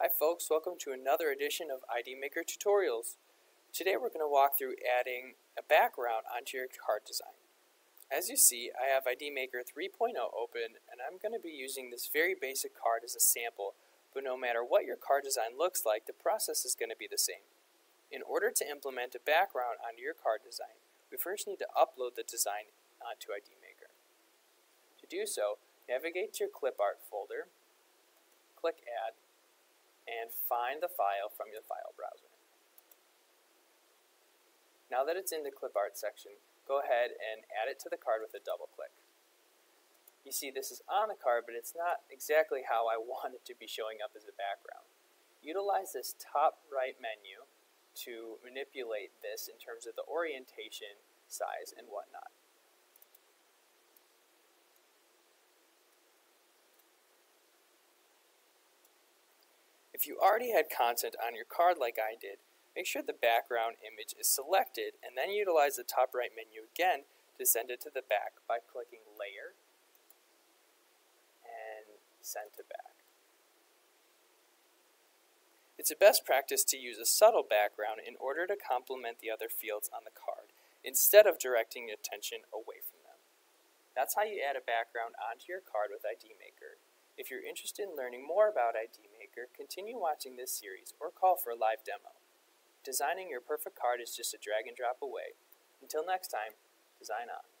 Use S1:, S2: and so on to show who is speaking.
S1: Hi folks, welcome to another edition of ID Maker Tutorials. Today we're going to walk through adding a background onto your card design. As you see, I have ID Maker 3.0 open and I'm going to be using this very basic card as a sample, but no matter what your card design looks like, the process is going to be the same. In order to implement a background onto your card design, we first need to upload the design onto ID Maker. To do so, navigate to your clip art folder, click Add, and find the file from your file browser. Now that it's in the clip art section, go ahead and add it to the card with a double click. You see this is on the card, but it's not exactly how I want it to be showing up as a background. Utilize this top right menu to manipulate this in terms of the orientation, size, and whatnot. If you already had content on your card like I did, make sure the background image is selected and then utilize the top right menu again to send it to the back by clicking Layer and Send to Back. It's a best practice to use a subtle background in order to complement the other fields on the card, instead of directing attention away from them. That's how you add a background onto your card with ID Maker. If you're interested in learning more about ID Maker, continue watching this series or call for a live demo. Designing your perfect card is just a drag and drop away. Until next time, design on.